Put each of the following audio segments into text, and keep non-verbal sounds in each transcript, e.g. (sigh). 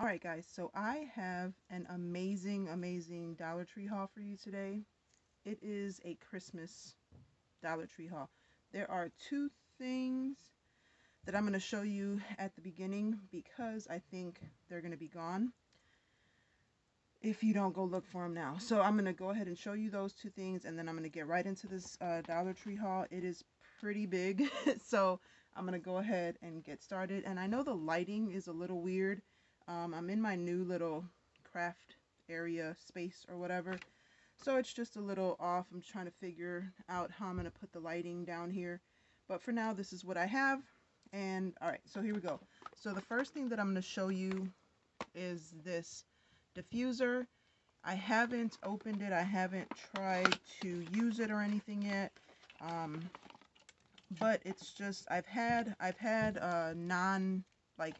Alright guys, so I have an amazing, amazing Dollar Tree haul for you today. It is a Christmas Dollar Tree haul. There are two things that I'm going to show you at the beginning because I think they're going to be gone if you don't go look for them now. So I'm going to go ahead and show you those two things and then I'm going to get right into this uh, Dollar Tree haul. It is pretty big, (laughs) so I'm going to go ahead and get started. And I know the lighting is a little weird um, I'm in my new little craft area space or whatever. So it's just a little off. I'm trying to figure out how I'm going to put the lighting down here. But for now, this is what I have. And all right, so here we go. So the first thing that I'm going to show you is this diffuser. I haven't opened it. I haven't tried to use it or anything yet. Um, but it's just, I've had, I've had uh, non, like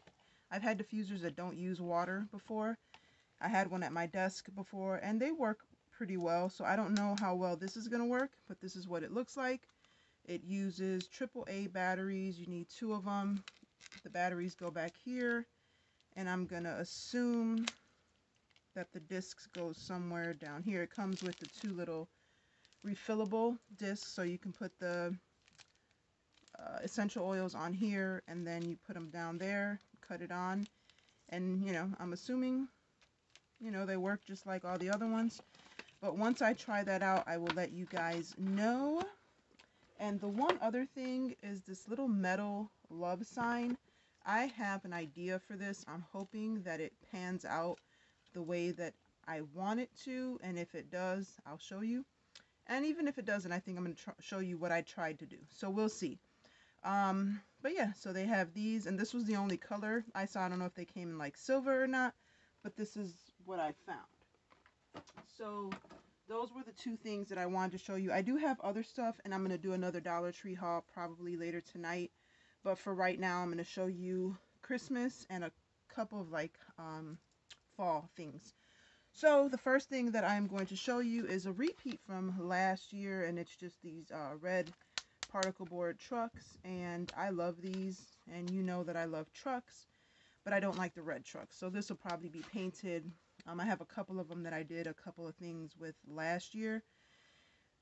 I've had diffusers that don't use water before. I had one at my desk before and they work pretty well. So I don't know how well this is going to work, but this is what it looks like. It uses AAA batteries. You need two of them. The batteries go back here. And I'm going to assume that the discs go somewhere down here. It comes with the two little refillable discs so you can put the uh, essential oils on here and then you put them down there cut it on. And, you know, I'm assuming, you know, they work just like all the other ones. But once I try that out, I will let you guys know. And the one other thing is this little metal love sign. I have an idea for this. I'm hoping that it pans out the way that I want it to. And if it does, I'll show you. And even if it doesn't, I think I'm going to show you what I tried to do. So we'll see. Um, but yeah, so they have these, and this was the only color I saw. I don't know if they came in like silver or not, but this is what I found. So those were the two things that I wanted to show you. I do have other stuff, and I'm going to do another Dollar Tree haul probably later tonight. But for right now, I'm going to show you Christmas and a couple of like um, fall things. So the first thing that I'm going to show you is a repeat from last year, and it's just these uh, red particle board trucks and I love these and you know that I love trucks but I don't like the red trucks so this will probably be painted. Um, I have a couple of them that I did a couple of things with last year.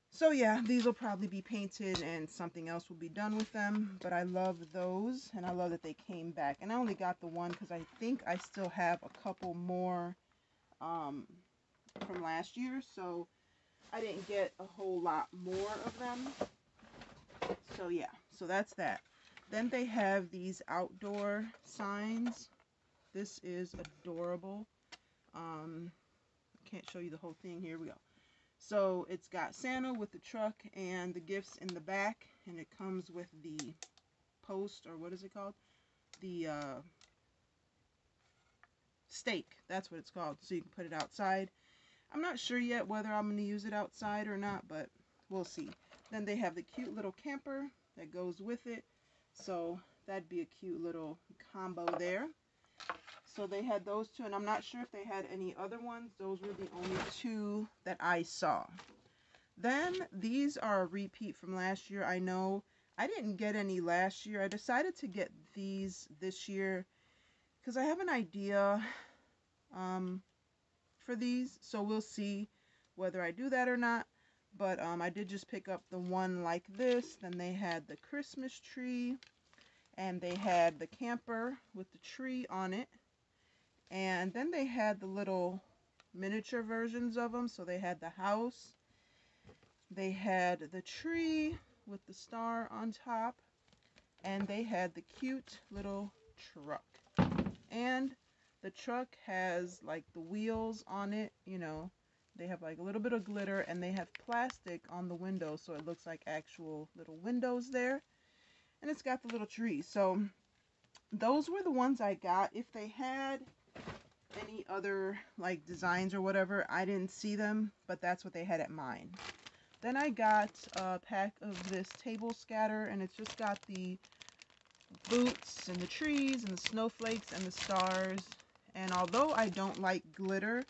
So yeah these will probably be painted and something else will be done with them but I love those and I love that they came back. And I only got the one because I think I still have a couple more um, from last year so I didn't get a whole lot more of them so yeah, so that's that. Then they have these outdoor signs. This is adorable. Um, I can't show you the whole thing. Here we go. So it's got Santa with the truck and the gifts in the back. And it comes with the post, or what is it called? The uh, stake. That's what it's called. So you can put it outside. I'm not sure yet whether I'm going to use it outside or not, but we'll see. Then they have the cute little camper that goes with it. So that'd be a cute little combo there. So they had those two, and I'm not sure if they had any other ones. Those were the only two that I saw. Then these are a repeat from last year. I know I didn't get any last year. I decided to get these this year because I have an idea um, for these. So we'll see whether I do that or not. But um, I did just pick up the one like this. Then they had the Christmas tree. And they had the camper with the tree on it. And then they had the little miniature versions of them. So they had the house. They had the tree with the star on top. And they had the cute little truck. And the truck has like the wheels on it, you know, they have like a little bit of glitter and they have plastic on the window so it looks like actual little windows there. And it's got the little tree. So those were the ones I got. If they had any other like designs or whatever, I didn't see them, but that's what they had at mine. Then I got a pack of this table scatter and it's just got the boots and the trees and the snowflakes and the stars. And although I don't like glitter,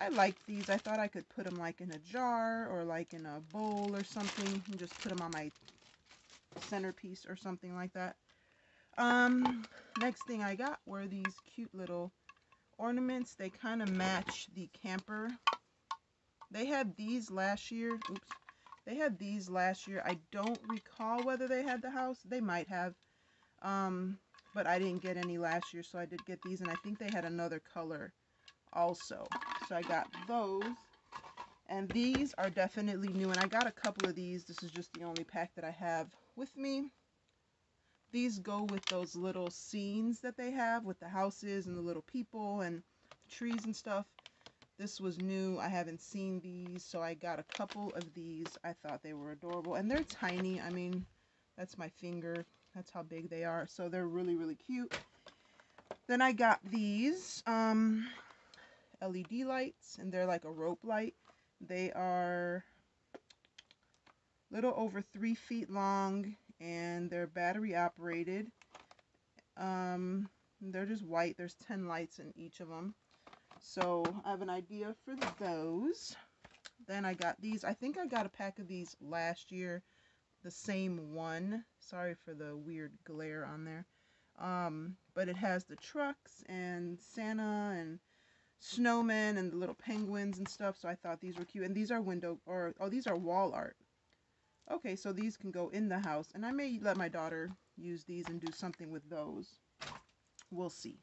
I like these. I thought I could put them like in a jar or like in a bowl or something and just put them on my centerpiece or something like that. Um, next thing I got were these cute little ornaments, they kind of match the camper. They had these last year. Oops. They had these last year. I don't recall whether they had the house. They might have. Um, but I didn't get any last year, so I did get these. And I think they had another color also. So I got those. And these are definitely new. And I got a couple of these. This is just the only pack that I have with me. These go with those little scenes that they have with the houses and the little people and trees and stuff. This was new. I haven't seen these, so I got a couple of these. I thought they were adorable. And they're tiny. I mean, that's my finger. That's how big they are. So they're really, really cute. Then I got these um, LED lights, and they're like a rope light. They are a little over three feet long and they're battery operated. Um, they're just white. There's 10 lights in each of them. So I have an idea for those. Then I got these. I think I got a pack of these last year. The same one. Sorry for the weird glare on there. Um, but it has the trucks and Santa and snowmen and the little penguins and stuff. So I thought these were cute. And these are window or oh these are wall art. Okay, so these can go in the house, and I may let my daughter use these and do something with those. We'll see.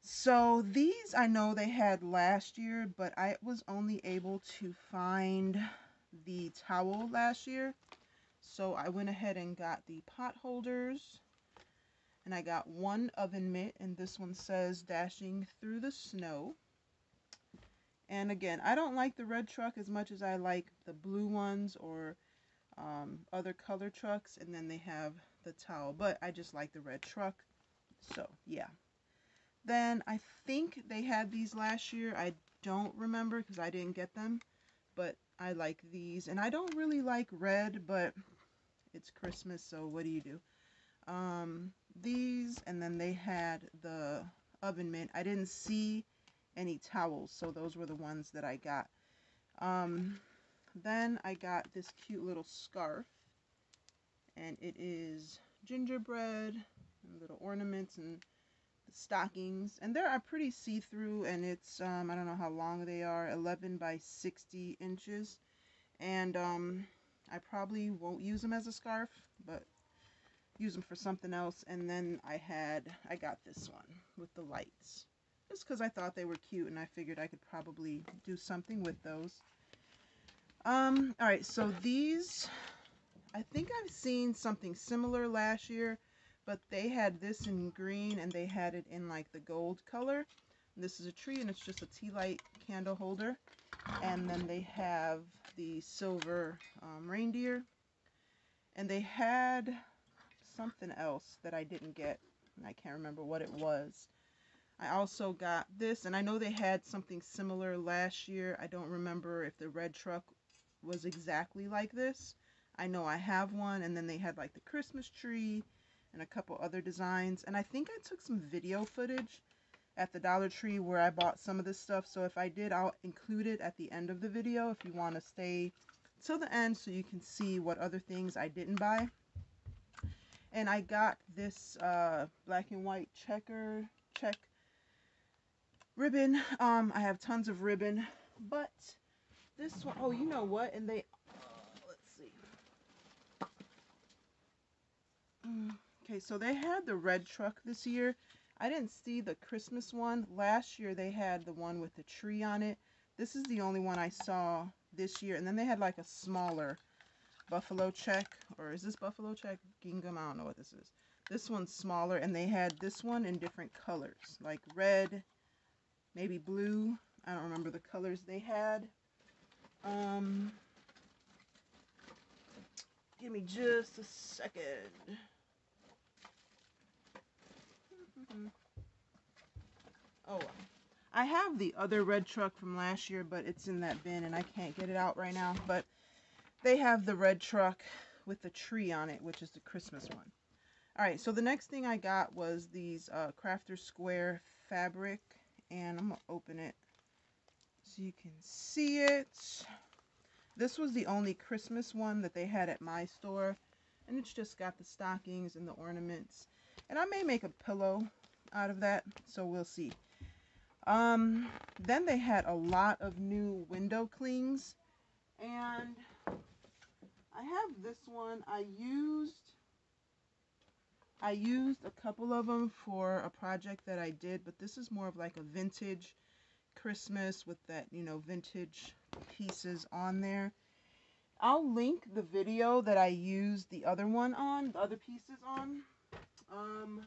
So these I know they had last year, but I was only able to find the towel last year. So I went ahead and got the pot holders. And I got one oven mitt, and this one says Dashing Through the Snow. And again, I don't like the red truck as much as I like the blue ones or um, other color trucks and then they have the towel. But I just like the red truck. So yeah. Then I think they had these last year. I don't remember because I didn't get them. But I like these. And I don't really like red but it's Christmas so what do you do? Um, these and then they had the oven mitt I didn't see any towels so those were the ones that I got um, then I got this cute little scarf. And it is gingerbread and little ornaments and stockings. And they're pretty see-through and it's, um, I don't know how long they are, 11 by 60 inches. And um, I probably won't use them as a scarf, but use them for something else. And then I had, I got this one with the lights. Just because I thought they were cute and I figured I could probably do something with those. Um, all right, so these, I think I've seen something similar last year, but they had this in green and they had it in like the gold color. This is a tree and it's just a tea light candle holder. And then they have the silver um, reindeer. And they had something else that I didn't get. And I can't remember what it was. I also got this, and I know they had something similar last year. I don't remember if the red truck was exactly like this. I know I have one and then they had like the Christmas tree and a couple other designs and I think I took some video footage at the Dollar Tree where I bought some of this stuff so if I did I'll include it at the end of the video if you want to stay till the end so you can see what other things I didn't buy and I got this uh, black and white checker check ribbon um I have tons of ribbon but this one, oh, you know what? And they, uh, let's see. Mm, okay, so they had the red truck this year. I didn't see the Christmas one. Last year they had the one with the tree on it. This is the only one I saw this year. And then they had like a smaller buffalo check. Or is this buffalo check? Gingham? I don't know what this is. This one's smaller. And they had this one in different colors. Like red, maybe blue. I don't remember the colors they had. Um, give me just a second. (laughs) oh, I have the other red truck from last year, but it's in that bin and I can't get it out right now. But they have the red truck with the tree on it, which is the Christmas one. Alright, so the next thing I got was these uh, Crafter Square fabric. And I'm going to open it so you can see it. This was the only Christmas one that they had at my store. And it's just got the stockings and the ornaments. And I may make a pillow out of that, so we'll see. Um, then they had a lot of new window clings. And I have this one. I used I used a couple of them for a project that I did, but this is more of like a vintage Christmas with that, you know, vintage pieces on there. I'll link the video that I used the other one on, the other pieces on. Um,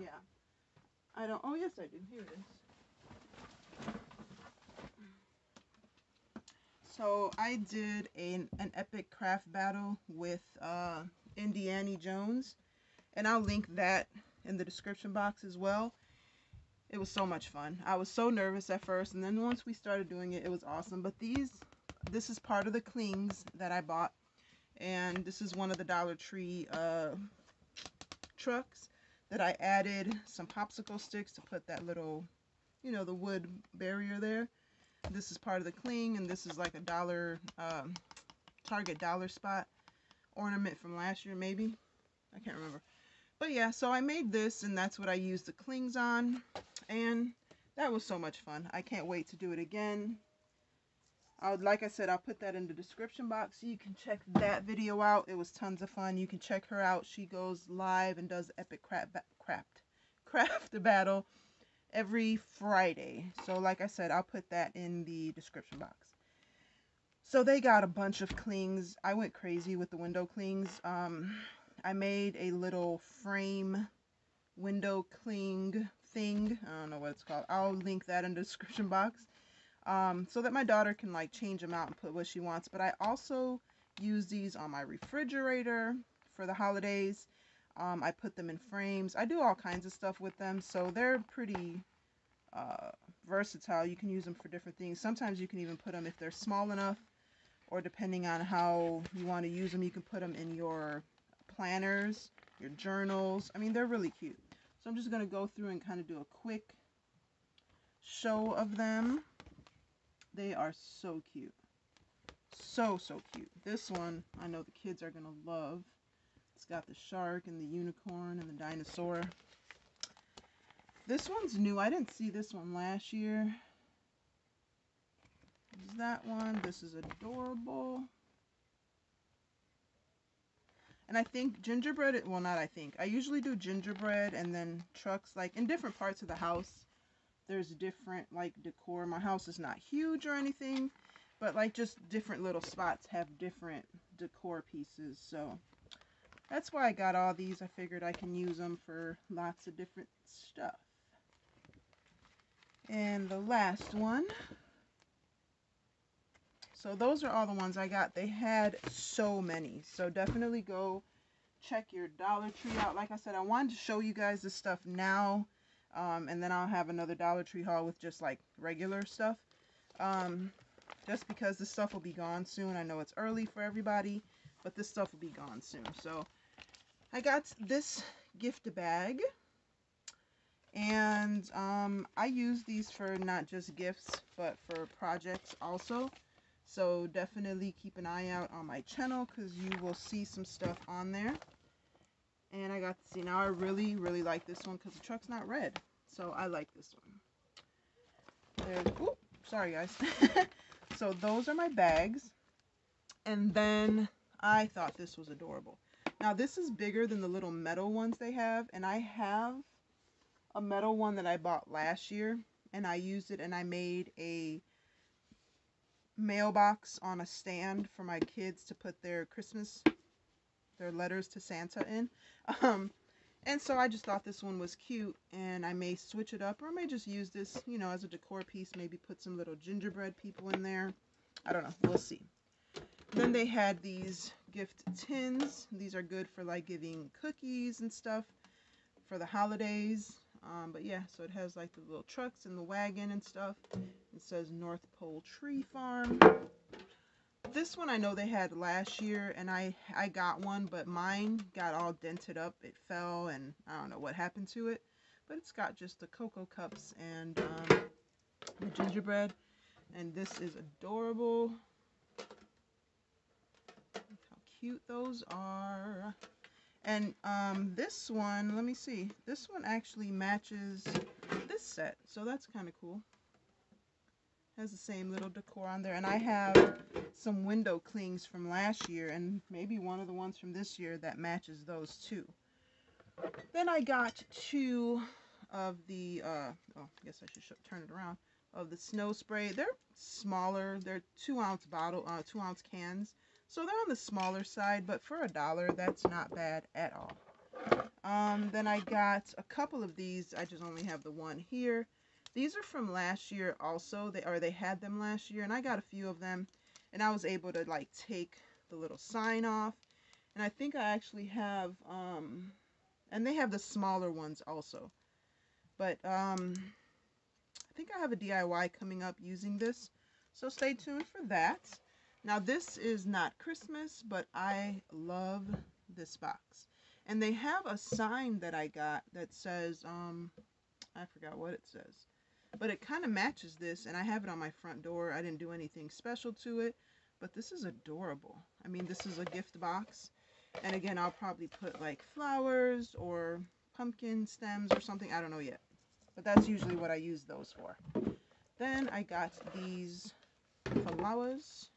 yeah. I don't, oh yes I do, here it is. So I did an, an epic craft battle with uh, Indie Annie Jones, and I'll link that in the description box as well. It was so much fun. I was so nervous at first, and then once we started doing it, it was awesome. But these, this is part of the clings that I bought, and this is one of the Dollar Tree uh, trucks that I added some popsicle sticks to put that little, you know, the wood barrier there. This is part of the cling, and this is like a dollar, um, Target dollar spot ornament from last year, maybe. I can't remember. But yeah, so I made this, and that's what I used the clings on. And that was so much fun. I can't wait to do it again. I would, like I said, I'll put that in the description box so you can check that video out. It was tons of fun. You can check her out. She goes live and does epic crap, craft, (laughs) craft the battle every Friday. So like I said, I'll put that in the description box. So they got a bunch of clings. I went crazy with the window clings. Um, I made a little frame window cling thing. I don't know what it's called. I'll link that in the (laughs) description box. Um, so that my daughter can like change them out and put what she wants. But I also use these on my refrigerator for the holidays. Um, I put them in frames. I do all kinds of stuff with them, so they're pretty uh, versatile. You can use them for different things. Sometimes you can even put them if they're small enough, or depending on how you want to use them, you can put them in your planners, your journals. I mean, they're really cute. So I'm just going to go through and kind of do a quick show of them. They are so cute. So, so cute. This one, I know the kids are going to love. It's got the shark and the unicorn and the dinosaur. This one's new. I didn't see this one last year. Is that one. This is adorable. And I think gingerbread, well not I think, I usually do gingerbread and then trucks like in different parts of the house. There's different like decor. My house is not huge or anything, but like just different little spots have different decor pieces. So that's why I got all these. I figured I can use them for lots of different stuff. And the last one. So those are all the ones I got. They had so many. So definitely go check your Dollar Tree out. Like I said, I wanted to show you guys this stuff now. Um, and then I'll have another Dollar Tree haul with just like regular stuff. Um, just because this stuff will be gone soon. I know it's early for everybody but this stuff will be gone soon. So I got this gift bag. And um, I use these for not just gifts, but for projects also. So definitely keep an eye out on my channel because you will see some stuff on there. And I got see, now I really, really like this one because the truck's not red. So I like this one. There's, oop, sorry guys. (laughs) so those are my bags. And then I thought this was adorable. Now this is bigger than the little metal ones they have. And I have a metal one that I bought last year. And I used it and I made a mailbox on a stand for my kids to put their Christmas, their letters to Santa in. (laughs) Um, and so I just thought this one was cute and I may switch it up or I may just use this, you know, as a decor piece, maybe put some little gingerbread people in there. I don't know. We'll see. Then they had these gift tins. These are good for like giving cookies and stuff for the holidays. Um, but yeah, so it has like the little trucks and the wagon and stuff. It says North Pole Tree Farm. This one I know they had last year and I, I got one, but mine got all dented up. It fell and I don't know what happened to it. But it's got just the cocoa cups and um, the gingerbread. And this is adorable cute those are. And um, this one, let me see. This one actually matches this set. So that's kind of cool. Has the same little decor on there. And I have some window clings from last year and maybe one of the ones from this year that matches those too. Then I got two of the, uh, oh, I guess I should turn it around, of the snow spray. They're smaller. They're two ounce bottle, uh, two ounce cans. So they're on the smaller side, but for a dollar, that's not bad at all. Um, then I got a couple of these. I just only have the one here. These are from last year also. They or they had them last year, and I got a few of them, and I was able to like take the little sign off. And I think I actually have, um, and they have the smaller ones also. But um, I think I have a DIY coming up using this, so stay tuned for that. Now this is not Christmas, but I love this box. And they have a sign that I got that says, um, I forgot what it says. But it kind of matches this, and I have it on my front door. I didn't do anything special to it, but this is adorable. I mean, this is a gift box. And again, I'll probably put like flowers or pumpkin stems or something. I don't know yet. But that's usually what I use those for. Then I got these flowers.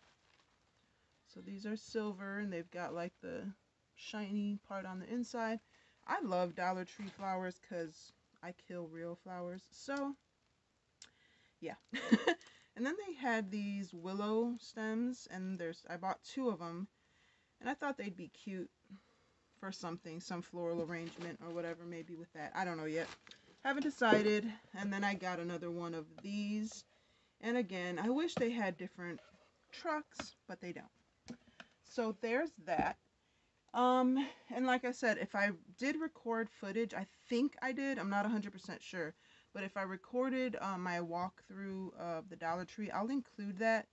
So these are silver and they've got like the shiny part on the inside. I love Dollar Tree flowers because I kill real flowers. So, yeah. (laughs) and then they had these willow stems and there's I bought two of them and I thought they'd be cute for something, some floral arrangement or whatever maybe with that. I don't know yet. Haven't decided. And then I got another one of these. And again, I wish they had different trucks, but they don't. So there's that. Um, and like I said, if I did record footage, I think I did, I'm not 100% sure, but if I recorded um, my walkthrough of the Dollar Tree, I'll include that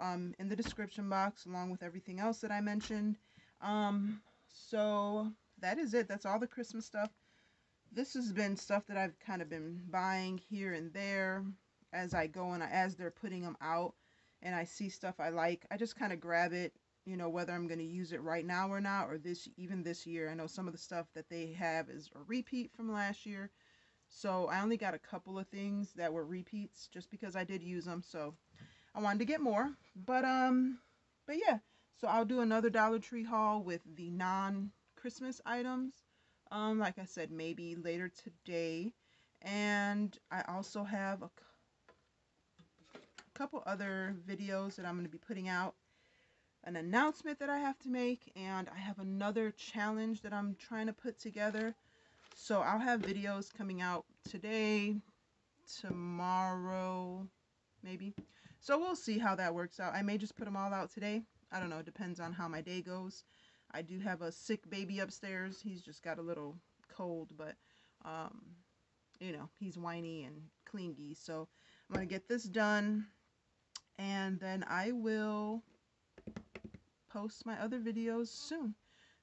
um, in the description box along with everything else that I mentioned. Um, so that is it. That's all the Christmas stuff. This has been stuff that I've kind of been buying here and there as I go and as they're putting them out and I see stuff I like. I just kind of grab it you know whether I'm going to use it right now or not or this even this year. I know some of the stuff that they have is a repeat from last year. So I only got a couple of things that were repeats just because I did use them. So I wanted to get more. But um but yeah, so I'll do another Dollar Tree haul with the non-Christmas items. Um like I said maybe later today. And I also have a couple other videos that I'm going to be putting out an announcement that I have to make, and I have another challenge that I'm trying to put together. So I'll have videos coming out today, tomorrow, maybe. So we'll see how that works out. I may just put them all out today. I don't know. It depends on how my day goes. I do have a sick baby upstairs. He's just got a little cold, but, um, you know, he's whiny and clingy. So I'm going to get this done, and then I will post my other videos soon.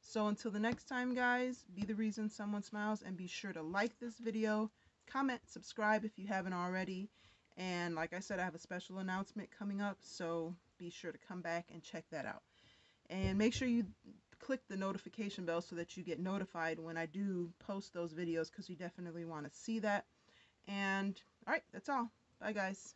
So until the next time, guys, be the reason someone smiles and be sure to like this video, comment, subscribe if you haven't already. And like I said, I have a special announcement coming up, so be sure to come back and check that out. And make sure you click the notification bell so that you get notified when I do post those videos because you definitely want to see that. And all right, that's all. Bye, guys.